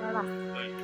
下了。